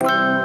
you